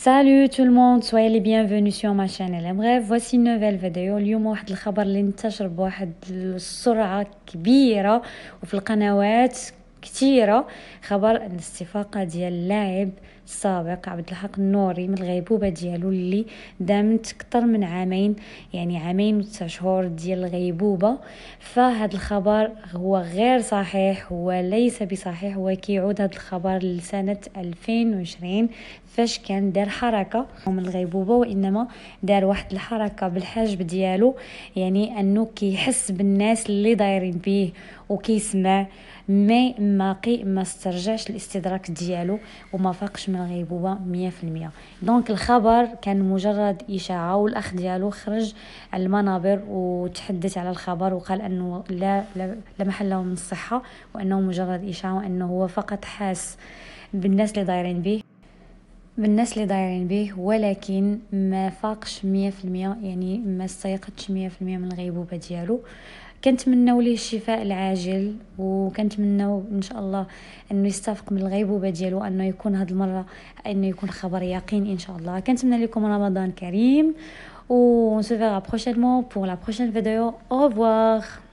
Salut tout le monde, soyez les bienvenus sur ma chaîne Bref, voici une nouvelle vidéo اليوم واحد الخبر اللي انتشر بواحد السرعة كبيرة وفي القنوات كثيرة خبر أن استفاقة ديال اللاعب السابق عبد الحق النوري من الغيبوبة ديالو اللي دامت أكثر من عامين يعني عامين وتسع شهور ديال الغيبوبة. فهاد الخبر هو غير صحيح هو ليس بصحيح هو كيعود هاد الخبر لسنة 2020 فاش كان دار حركة من الغيبوبة وإنما دار واحد الحركة بالحاجب ديالو يعني أنه كيحس بالناس اللي دايرين بيه. وكيسمع mais ما قي ما استرجعش الاستدراك ديالو وما فاقش مية في المية. donc الخبر كان مجرد إشاعة والأخ ديالو خرج على المنابر وتحدث على الخبر وقال أنه لا لا, محل له من الصحة وأنه مجرد إشاعة وأنه هو فقط حاس بالناس اللي دايرين به. بالناس اللي دايرين به ولكن ما فاقش مية في المية يعني ما استيقظش مية في المية من الغيبوبة ديالو. كنتمناو ليه الشفاء العاجل وكنتمناو إن شاء الله إنه يستافق من الغيبوبة ديالو إنه يكون هاد المرة إنه يكون خبر يقين إن شاء الله. كنتمنى لكم رمضان كريم و on se verra prochainement pour la prochaine vidéo. Au revoir.